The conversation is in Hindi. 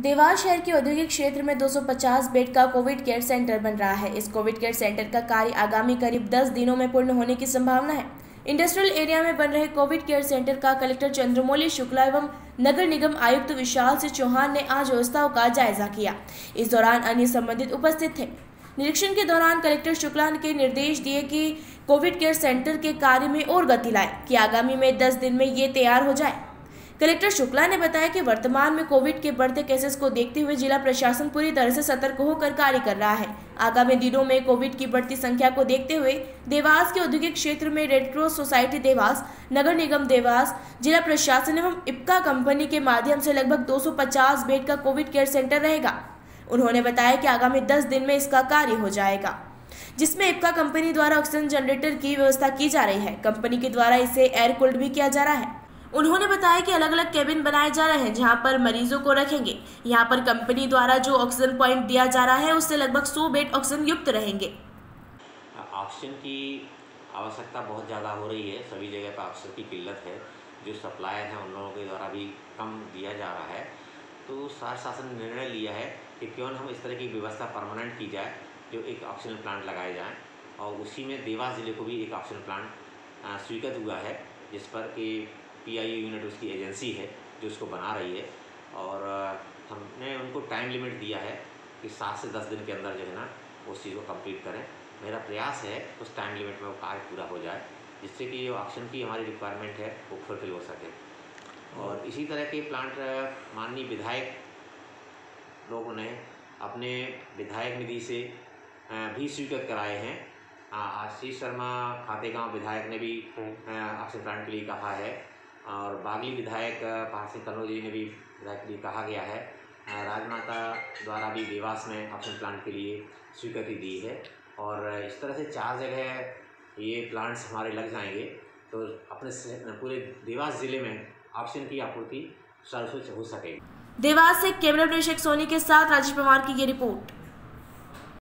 देवास शहर के औद्योगिक क्षेत्र में 250 बेड का कोविड केयर सेंटर बन रहा है। इस कोविड केयर सेंटर का कार्य आगामी करीब 10 दिनों में पूर्ण होने की संभावना है। इंडस्ट्रियल एरिया में बन रहे कोविड केयर सेंटर का कलेक्टर चंद्रमौली शुक्ला एवं नगर निगम आयुक्त विशाल सिंह चौहान ने आज व्यवस्थाओं का जायजा किया। इस दौरान अन्य संबंधित उपस्थित थे। निरीक्षण के दौरान कलेक्टर शुक्ला के निर्देश दिए कि कोविड केयर सेंटर के कार्य में और गति लाए, कि आगामी में 10 दिन में ये तैयार हो जाए। कलेक्टर शुक्ला ने बताया कि वर्तमान में कोविड के बढ़ते केसेस को देखते हुए जिला प्रशासन पूरी तरह से सतर्क होकर कार्य कर रहा है। आगामी दिनों में कोविड की बढ़ती संख्या को देखते हुए देवास के औद्योगिक क्षेत्र में रेड क्रॉस सोसाइटी देवास, नगर निगम देवास, जिला प्रशासन एवं इपका कंपनी के माध्यम से लगभग 250 बेड का कोविड केयर सेंटर रहेगा। उन्होंने बताया कि आगामी 10 दिन में इसका कार्य हो जाएगा, जिसमें इपका कंपनी द्वारा ऑक्सीजन जनरेटर की व्यवस्था की जा रही है। कंपनी के द्वारा इसे एयर कूल्ड भी किया जा रहा है। उन्होंने बताया कि अलग अलग केबिन बनाए जा रहे हैं, जहाँ पर मरीजों को रखेंगे। यहाँ पर कंपनी द्वारा जो ऑक्सीजन पॉइंट दिया जा रहा है, उससे लगभग 100 बेड ऑक्सीजन युक्त रहेंगे। ऑक्सीजन की आवश्यकता बहुत ज़्यादा हो रही है। सभी जगह पर ऑक्सीजन की किल्लत है। जो सप्लायर हैं, उन लोगों के द्वारा भी कम दिया जा रहा है। तो शासन ने निर्णय लिया है कि क्यों हम इस तरह की व्यवस्था परमानेंट की जाए, जो एक ऑक्सीजन प्लांट लगाए जाएँ, और उसी में देवास ज़िले को भी एक ऑक्सीजन प्लांट स्वीकृत हुआ है, जिस पर कि पीआईए यूनिट उसकी एजेंसी है जो उसको बना रही है। और हमने उनको टाइम लिमिट दिया है कि सात से दस दिन के अंदर जो है ना उस चीज़ को कंप्लीट करें। मेरा प्रयास है उस टाइम लिमिट में वो कार्य पूरा हो जाए जिससे कि जो ऑक्सीजन की हमारी रिक्वायरमेंट है वो फुलफिल हो सके। और इसी तरह के प्लांट माननीय विधायक लोगों ने अपने विधायक निधि से भी स्वीकृत कराए हैं। आशीष शर्मा खातेगांव विधायक ने भी ऑक्सीजन प्लांट के लिए कहा है। और बागली विधायक सिंह कन्नौज ने भी विधायक लिए कहा गया है। राजमाता द्वारा भी देवास में ऑक्सीजन प्लांट के लिए स्वीकृति दी है। और इस तरह से चार जगह ये प्लांट्स हमारे लग जाएँगे। तो अपने पूरे देवास ज़िले में ऑक्सीजन की आपूर्ति सर्वसुच हो सकेगी। देवास से कैमरा प्रेषक सोनी के साथ राजेश पवार की ये रिपोर्ट।